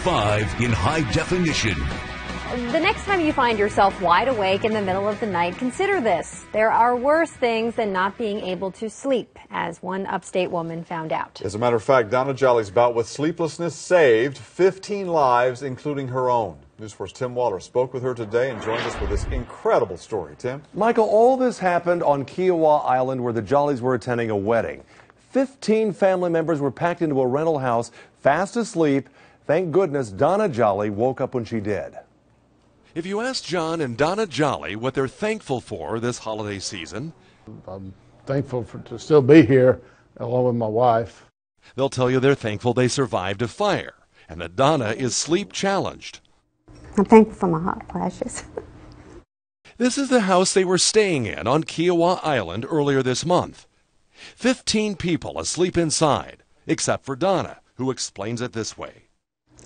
95.5 in high definition. The next time you find yourself wide awake in the middle of the night, consider this. There are worse things than not being able to sleep, as one upstate woman found out. As a matter of fact, Donna Jolly's bout with sleeplessness saved 15 lives, including her own. News 4's Tim Waller spoke with her today and joined us with this incredible story. Tim? Michael, all this happened on Kiawah Island where the Jollies were attending a wedding. 15 family members were packed into a rental house, fast asleep. Thank goodness Donna Jolly woke up when she did. If you ask John and Donna Jolly what they're thankful for this holiday season, I'm thankful for, to still be here along with my wife. they'll tell you they're thankful they survived a fire and that Donna is sleep challenged. I'm thankful for my hot flashes. This is the house they were staying in on Kiawah Island earlier this month. Fifteen people asleep inside, except for Donna, who explains it this way.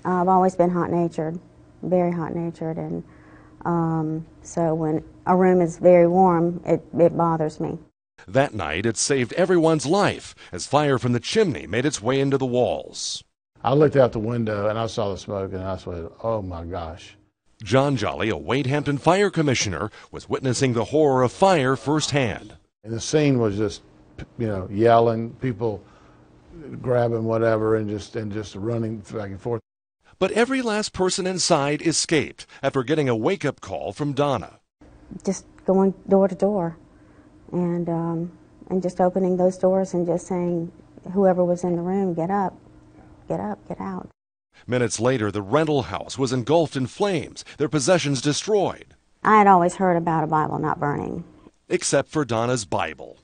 I've always been hot natured, very hot natured, and um, so when a room is very warm, it, it bothers me. That night, it saved everyone's life as fire from the chimney made its way into the walls. I looked out the window and I saw the smoke and I said, oh my gosh. John Jolly, a Wade Hampton fire commissioner, was witnessing the horror of fire firsthand. And the scene was just, you know, yelling, people grabbing whatever and just, and just running back and forth. But every last person inside escaped after getting a wake up call from Donna. Just going door to door, and um, and just opening those doors and just saying, whoever was in the room, get up, get up, get out. Minutes later, the rental house was engulfed in flames, their possessions destroyed, I had always heard about a Bible not burning. except for Donna's Bible.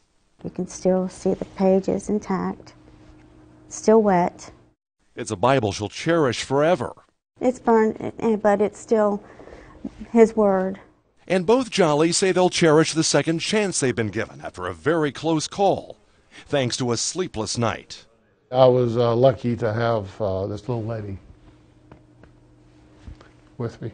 You can still see the pages intact, still wet. It's a Bible she'll cherish forever. It's burned, eh, but it's still His Word. And both Jolly say they'll cherish the second chance they've been given after a very close call, thanks to a sleepless night. I was uh, lucky to have uh, this little lady with me.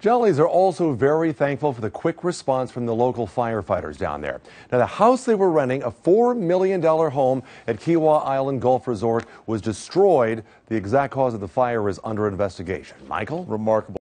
Jollies are also very thankful for the quick response from the local firefighters down there. Now, the house they were renting, a $4 million home at Kiawah Island Golf Resort, was destroyed. The exact cause of the fire is under investigation. Michael? Remarkable.